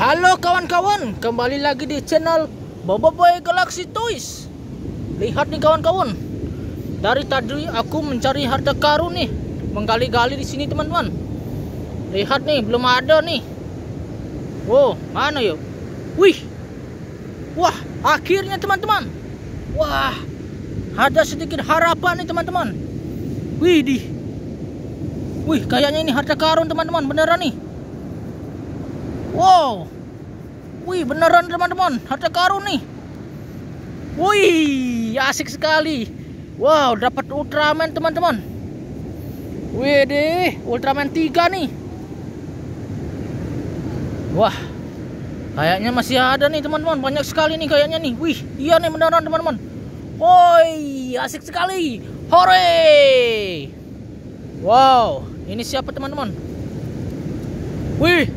Halo kawan-kawan, kembali lagi di channel Bobo Boy Galaxy Toys. Lihat nih kawan-kawan, dari tadi aku mencari harta karun nih, menggali-gali di sini teman-teman. Lihat nih, belum ada nih. Wow, mana yuk? Wih, wah, akhirnya teman-teman. Wah, ada sedikit harapan nih teman-teman. Wih, di, wih, kayaknya ini harta karun teman-teman, beneran nih. Wow. Wih, beneran teman-teman, harta karun nih. Wih, asik sekali. Wow, dapat Ultraman teman-teman. Wih deh, Ultraman 3 nih. Wah, kayaknya masih ada nih teman-teman, banyak sekali nih kayaknya nih. Wih, iya nih beneran teman-teman. Woi, asik sekali. Hore! Wow, ini siapa teman-teman? Wih,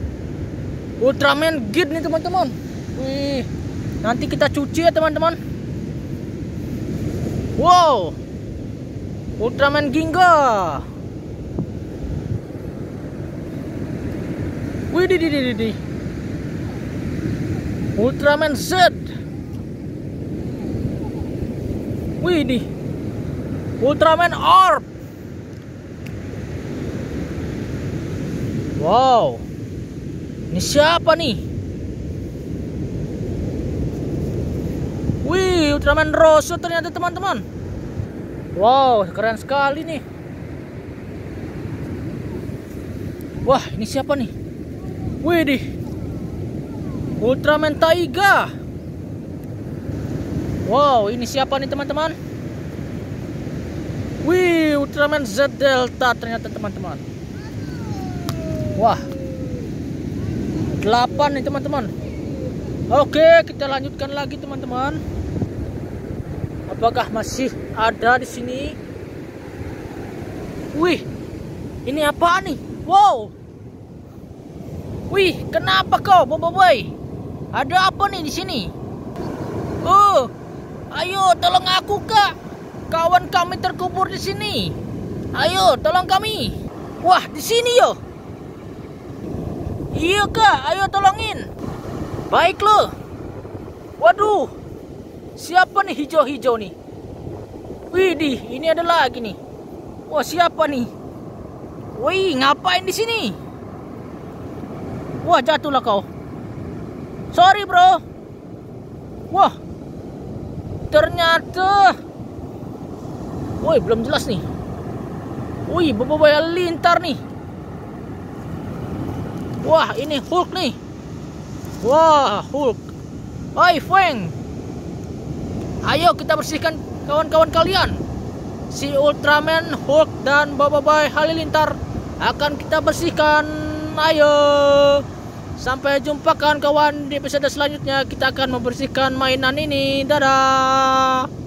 Ultraman Git nih teman-teman. Wih, nanti kita cuci ya teman-teman. Wow, Ultraman Ginga. Wih, di di di di. Ultraman Z. Wih, di. Ultraman Orb. Wow. Ini siapa nih? Wih, Ultraman Rosso ternyata teman-teman. Wow, keren sekali nih. Wah, ini siapa nih? Wih, di Ultraman Taiga. Wow, ini siapa nih teman-teman? Wih, Ultraman Z Delta ternyata teman-teman. Wah, 8 nih teman-teman. Oke kita lanjutkan lagi teman-teman. Apakah masih ada di sini? Wih Ini apa nih? Wow. Wih kenapa kau Bobo Boy Ada apa nih di sini? Oh Ayo tolong aku kak. Kawan kami terkubur di sini. Ayo tolong kami. Wah di sini yo Iya kak, ayo tolongin. Baik lo. Waduh, siapa nih hijau-hijau nih? Widih, ini ada lagi nih. Wah siapa nih? Wih, ngapain di sini? Wah jatuhlah kau. Sorry bro. Wah, ternyata. Woi, belum jelas nih. Wih, bobo lintar nih. Wah, ini Hulk nih. Wah, Hulk. Hai, Feng. Ayo kita bersihkan kawan-kawan kalian. Si Ultraman, Hulk, dan Boboiboy Halilintar akan kita bersihkan. Ayo. Sampai jumpa kawan-kawan di episode selanjutnya. Kita akan membersihkan mainan ini. Dadah.